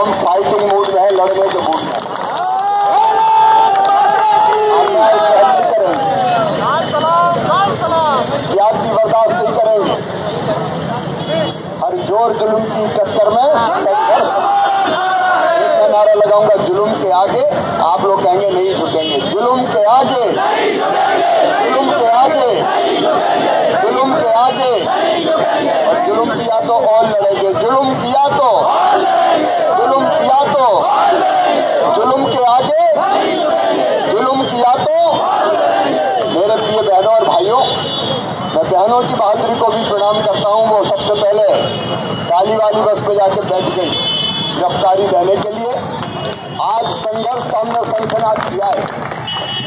हम fighting mood में है, लड़ने के मूड में बर्दाश्त नहीं करेंगे। हर ज़ोर जुलूम की टक्कर में एक नारा लगाऊँगा जुलूम के आगे, आप लोग कहेंगे, नहीं झुकेंगे। जुलूम के आगे, जुलूम के आगे जुलूम के आगे और जुलूम किया तो और लड़ेंगे जुलूम किया तो जुलूम किया तो जुलूम के आगे जुलूम किया तो मेरे प्रिय बहनों और भाइयों मैं की बहादुरी को भी प्रणाम करता हूँ, वो सबसे पहले काली वाली बस पे जाकर बैठ गई गिरफ्तारी देने के लिए। आज संघर्ष का हमने संखनाद किया है।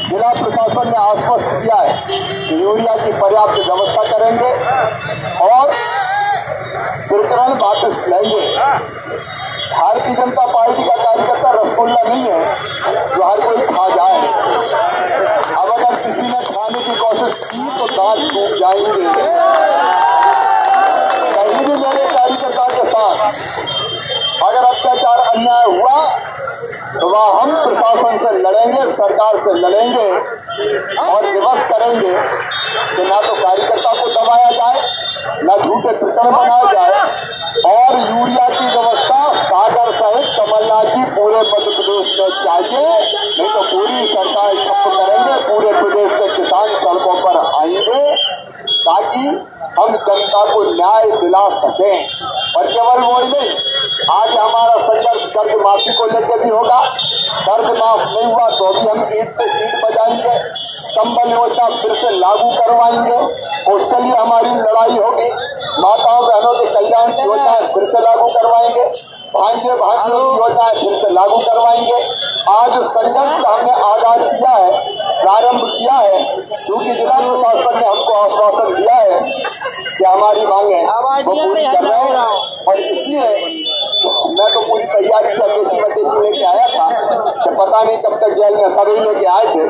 जिला प्रशासन ने आश्वस्त किया है कि यूरिया की पर्याप्त व्यवस्था करेंगे और प्रकरण वापस लेंगे भारतीय जनता पार्टी का कार्यकर्ता रसगुल्ला नहीं है जो हर कोई खा जाए अब अगर किसी ने खाने की कोशिश की तो जाएँगे कहीं भी मेरे कार्यकर्ता के साथ। अगर अत्याचार अन्याय हुआ तो वह हम प्रशासन से लड़ेंगे, सरकार से लड़ेंगे और विवश करेंगे कि ना तो कार्यकर्ता को दबाया जाए, न झूठे प्रकरण बनाए जाए और यूरिया की व्यवस्था सागर सहित कमलनाथ जी पूरे मध्य प्रदेश में चाहिए। नहीं तो पूरी सरकार पूरे प्रदेश के किसान सड़कों पर आएँगे ताकि हम जनता को न्याय दिला सकें। और केवल वो ही नहीं, आज हमारा संघर्ष कर्ज माफ़ी को लेकर भी होगा। कर्ज माफ़ नहीं हुआ तो भी हम ईट से ईट बजाएँगे, संबल योजना फिर से लागू करवाएँगे। उसके लिए हमारी लड़ाई होगी, माताओं बहनों के कल्याण की योजनाएँ फिर से लागू करवाएँगे भांजे भांजियों की योजनाएँ फिर से लागू करवाएँगे। आज संघर्ष का हमने आगाज़ किया है, प्रारंभ किया है, क्योंकि जिला प्रशासन ने हमको आश्वासन दिया है हमारी मांगे वो पूरी कर रहे हैं और इसलिए मैं तो पूरी तैयारी से बेची बटेची लेके आया था। कि पता नहीं कब तक जेल में सभी लेके आए थे।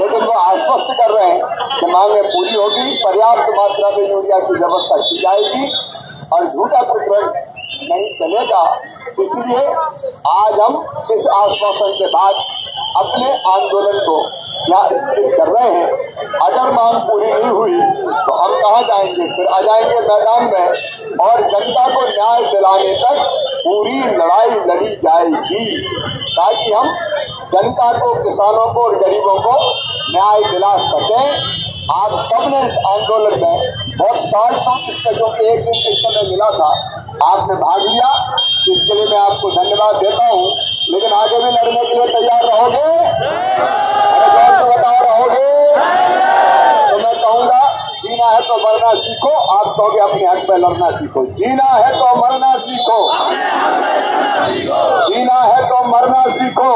लेकिन वो आश्वस्त कर रहे हैं कि मांगे पूरी होगी। पर्याप्त मात्रा में यूरिया की व्यवस्था की जाएगी और झूठा प्रकरण नहीं चलेगा। इसलिए आज हम इस आश्वासन के बाद अपने आंदोलन को स्थित कर रहे हैं अगर मांग पूरी नहीं हुई तो हम कहा जाएँगे? फिर आ जाएँगे मैदान में, और जनता को न्याय दिलाने तक पूरी लड़ाई लड़ी जाएगी, ताकि हम जनता को, किसानों को और गरीबों को न्याय दिला सकें। आप सबने इस आंदोलन में बहुत साल तक इसका जो एक दिन इस समय मिला था, आपने भाग लिया। इसके लिए मैं आपको धन्यवाद देता हूँ, लेकिन आगे भी लड़ने के लिए तैयार रहोगे? ज़ोर से रहोगे तो मैं कहूँगा जीना है तो मरना सीखो आप कहोगे अपने हक में लड़ना सीखो। जीना है तो मरना सीखो। जीना है तो मरना सीखो।